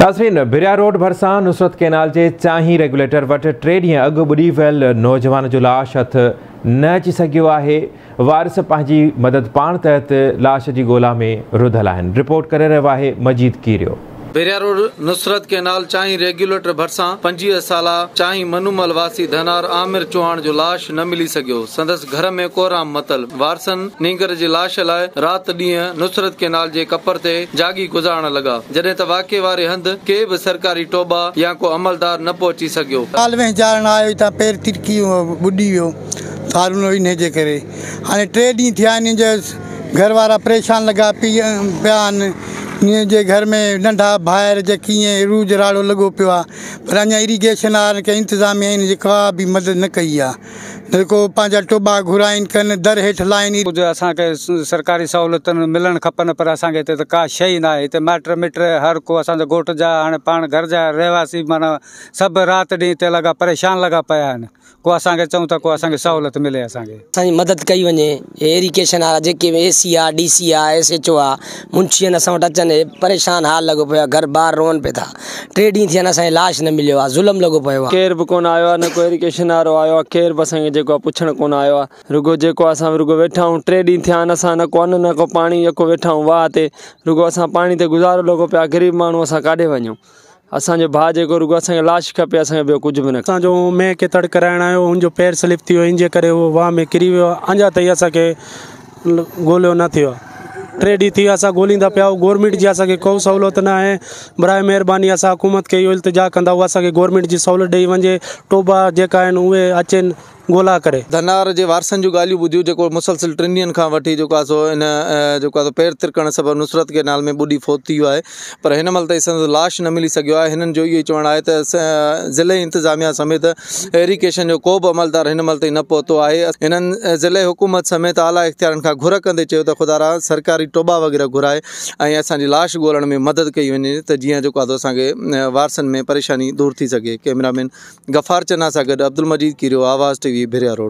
नासरीन बिरिया रोड भरसा नुसरत कैनाल के चाही रेगुलेटर वटि टे ॾींहं अॻु ॿुॾी वियल नौजवान जो लाश हथु न अची सको है वारिस मदद पाण तहत लाश की ॻोल्हा में रुधल रिपोर्ट कर रो है मजीद कीरियो बेरियारो नुसरत के नाल चाही रेग्युलेटर भरसा पंजवीह साल चाही मनुमल वासी धनार आमिर चौहान जो लाश न मिली सघियो संदसि घर में कोराम मतल वारसन नींगर जे लाश लाइ राति ॾींहुं नुसरत केनाल जे कपर ते जागी गुज़ारण लॻा जॾहिं त वाके वारे हंधि के बि सरकारी टोबा या को अमलदार न पहुची सघियो जे टे ॾींहं थिया आहिनि परेशान लॻा पिया आहिनि इन जे घर में नंढा ॿाहिरि जेकी रूज राड़ो लॻो पियो आहे पर अञा इरीगेशन वारनि खे इंतिज़ामिया आहिनि जेका बि मदद न कई आहे जेको पंहिंजा टोबा घुराइनि कनि दर हेठि लाहिनि जो असांखे सरकारी सहूलियतूं मिलणु खपनि पर असांखे हिते त का शइ न आहे हिते माइट मिट हर को असांजो घोट जा हाणे पाण घर जा रहवासी माना सभु राति ॾींहुं हिते लॻा परेशान लॻा पिया आहिनि को असांखे चऊं था को असांखे सहुलियत मिले असांखे साईं मदद कई वञे इरीगेशन वारा जेके ए सी आहे डी सी आहे एस एच ओ आहे मुंशीन असां वटि अचनि परेशान हाल लॻो पियो आहे घर ॿाहिरि रोहनि पिया था टे ॾींहं थिया आहिनि लाश न मिलियो आहे ज़ुल्म लॻो पियो केर बि कोन आयो आहे न को एर केशनारो आयो आहे केरु बि असांखे जेको आहे पुछणु कोन आयो आहे रुगो जेको असां रुगो वेठा आहियूं टे ॾींहं थिया आहिनि असां न को अन को पाणी जेको वेठा आहियूं वाह ते रुगो असां पाणी ते गुज़ारो लॻो पियो ग़रीब माण्हू असां काॾे वञूं असांजो भाउ जेको रुगो असांखे लाश खपे असांखे ॿियो कुझु बि न असांजो के तड़ कराइण आयो हुनजो पेर स्लिप थी वियो करे उहो वाह में किरी वियो आहे अञा ताईं न ಟ್ರೇಡ್ ಇತಿಹಾಸ ಗೋಲಿಂದಪ್ಪ ಯಾವ ಗೋರ್ಮೆಂಟ್ ಜಿ ಅಸಾಗೆ सहूलत ना ಆಯ बराए महिरबानी असां हुकूमत खे इहो इल्तिजा कंदा हुआ गवर्नमेंट जी सहूलियत ॾेई वञे टोबा जो आहिनि उहे ॻोल्हा करे धनार जे वारसनि जूं ॻाल्हियूं ॿुधियूं जेको मुसलसिल टिनि ॾींहंनि खां वठी जेको आहे सो हिन जेको पेर तिरकण सबबु नुसरत के नाल में बुढ़ी फोत थी वियो पर हिन महिल लाश न मिली सघियो आहे हिननि जो इहो ई चवणु ज़िले इंतजामिया समेत एरीकेशन जो को बि अमलदार हिन महिल ताईं न पहुतो आहे हिननि ज़िले हुकूमत समेत आला इख्तियार घुर कंदे चयो त सरकारी टोबा वग़ैरह घुराए ऐं असांजी लाश ॻोल्हण में मदद कई वञे त जीअं जेको आहे में परेशानी दूर थी सघे कैमरामैन गफ़ार चना सां गॾु अब्दुल मजीद किरियो आवाज़ टीवी वी भिरिया रोड